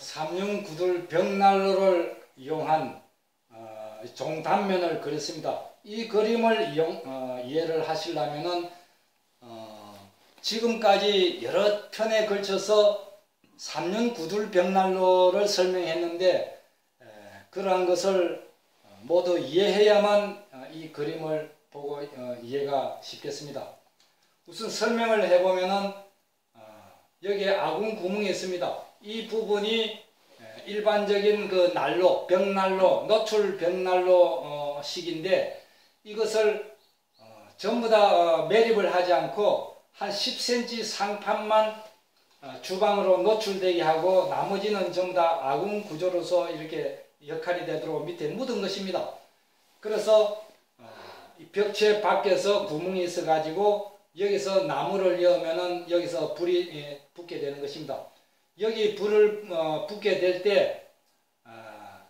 삼륜 구들 벽난로를 이용한 어, 종단면을 그렸습니다. 이 그림을 이용, 어, 이해를 하시려면은 어, 지금까지 여러 편에 걸쳐서 삼륜 구들 벽난로를 설명했는데 에, 그러한 것을 모두 이해해야만 어, 이 그림을 보고 어, 이해가 쉽겠습니다. 우선 설명을 해보면은 어, 여기에 아궁 구멍이 있습니다. 이 부분이 일반적인 그 난로, 벽난로, 노출 벽난로 식인데 이것을 전부 다 매립을 하지 않고 한 10cm 상판만 주방으로 노출되게 하고 나머지는 전부 다 아궁 구조로서 이렇게 역할이 되도록 밑에 묻은 것입니다. 그래서 벽체 밖에서 구멍이 있어 가지고 여기서 나무를 여면은 여기서 불이 예, 붙게 되는 것입니다. 여기 불을 어, 붙게 될때 아,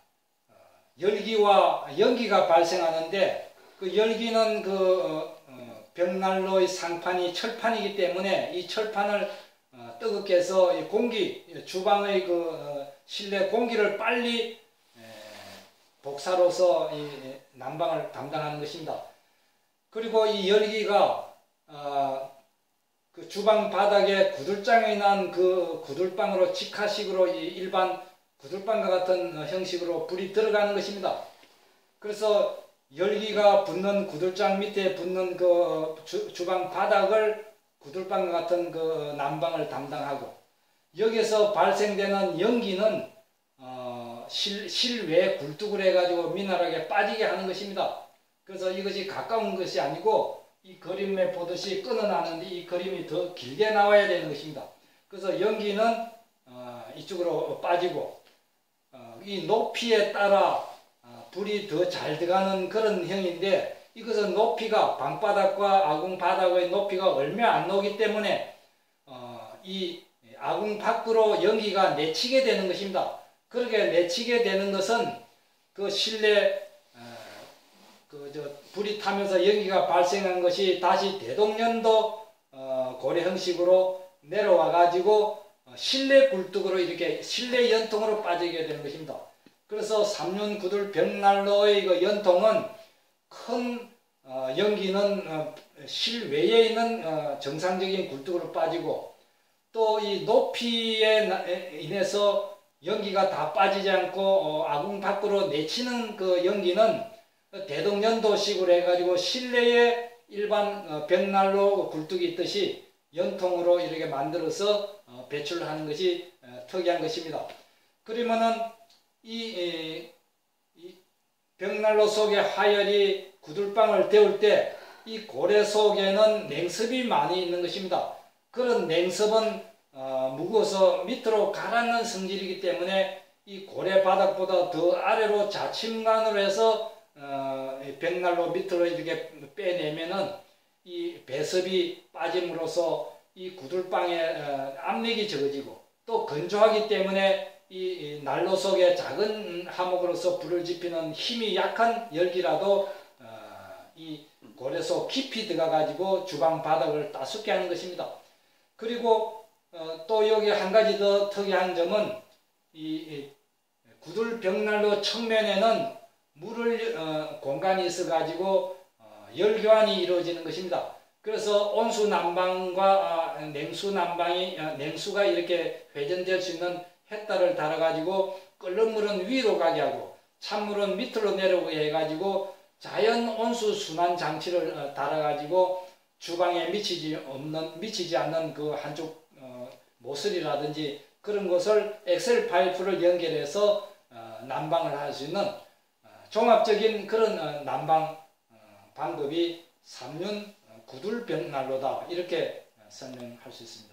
어, 열기와 연기가 발생하는데 그 열기는 그 어, 어, 벽난로의 상판이 철판이기 때문에 이 철판을 어, 뜨겁게 해서 공기 주방의 그 어, 실내 공기를 빨리 복사로서 이 난방을 담당하는 것입니다. 그리고 이 열기가 어, 그 주방 바닥에 구들장이 난 그 구들방으로 직화식으로 이 일반 구들방과 같은 형식으로 불이 들어가는 것입니다. 그래서 열기가 붙는 구들장 밑에 붙는 그 주, 주방 바닥을 구들방과 같은 그 난방을 담당하고 여기서 발생되는 연기는 어, 실, 실외 굴뚝을 해가지고 미나하게 빠지게 하는 것입니다. 그래서 이것이 가까운 것이 아니고 이 그림에 보듯이 끊어나는데 이 그림이 더 길게 나와야 되는 것입니다. 그래서 연기는 어, 이쪽으로 빠지고 어, 이 높이에 따라 어, 불이 더 잘 들어가는 그런 형인데 이것은 높이가 방바닥과 아궁 바닥의 높이가 얼마 안 나오기 때문에 어, 이 아궁 밖으로 연기가 내치게 되는 것입니다. 그렇게 내치게 되는 것은 그 실내 그 저 불이 타면서 연기가 발생한 것이 다시 대동년도 어, 고래 형식으로 내려와 가지고 어, 실내 굴뚝으로 이렇게 실내 연통으로 빠지게 되는 것입니다. 그래서 삼륜 구들 벽난로의 그 연통은 큰 어, 연기는 어, 실외에 있는 어, 정상적인 굴뚝으로 빠지고 또 이 높이에 인해서 연기가 다 빠지지 않고 어, 아궁 밖으로 내치는 그 연기는 대동연도식으로 해가지고 실내에 일반 어, 벽난로 굴뚝이 있듯이 연통으로 이렇게 만들어서 어, 배출하는 것이 어, 특이한 것입니다. 그러면은 이, 이 벽난로 속에 화열이 구들방을 데울 때 이 고래 속에는 냉습이 많이 있는 것입니다. 그런 냉습은 무거워서 밑으로 가라앉는 성질이기 때문에 이 고래 바닥보다 더 아래로 자침관으로 해서 어, 벽난로 밑으로 이렇게 빼내면은 이 배습이 빠짐으로써 이 구들방에 어, 압력이 적어지고 또 건조하기 때문에 이, 난로 속에 작은 화목으로서 불을 지피는 힘이 약한 열기라도 어, 이 고래 속 깊이 들어가 가지고 주방 바닥을 따숩게 하는 것입니다. 그리고 어, 또 여기 한 가지 더 특이한 점은 이, 이 구들 벽난로 측면에는 물을 어, 공간이 있어 가지고 어, 열 교환이 이루어지는 것입니다. 그래서 온수 난방과 어, 냉수 난방이 어, 냉수가 이렇게 회전될 수 있는 햇달을 달아 가지고 끓는 물은 위로 가게 하고 찬물은 밑으로 내려오게 해 가지고 자연 온수 순환 장치를 어, 달아 가지고 주방에 미치지 없는 미치지 않는 그 한쪽 어, 모서리라든지 그런 것을 엑셀 파이프를 연결해서 난방을 할 수 있는 종합적인 그런 어, 난방 어, 방법이 3륜 어, 구들벽난로다 이렇게 설명할 수 있습니다.